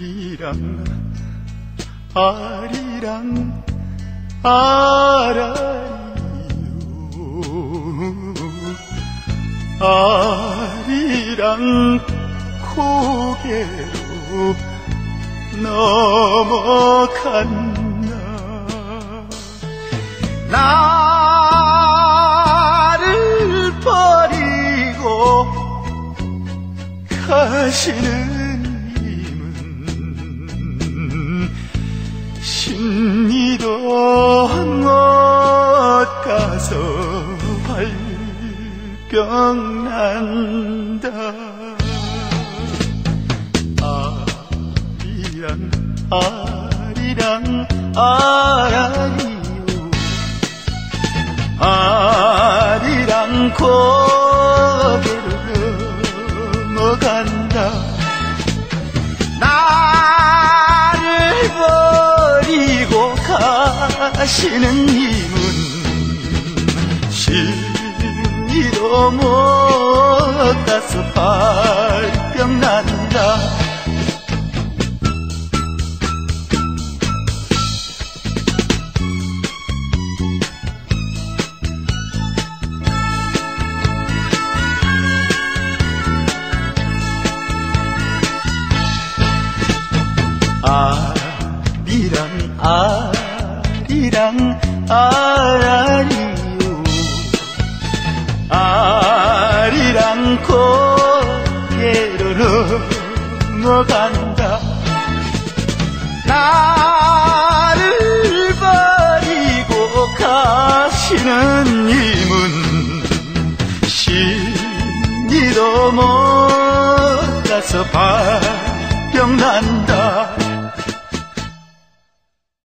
아리랑 아리랑 아라리요. 아리랑 고개로 넘어간다 나를 버리고 가시는 발병난다. 아리랑 아리랑 아라리요 아리랑 고개를 넘어간다. 나를 버리고 가시는 신이 아리랑 아리랑 아라리요. 아리랑 고개로 넘어간다. 나를 버리고 가시는 님은 신이도 못 가서 발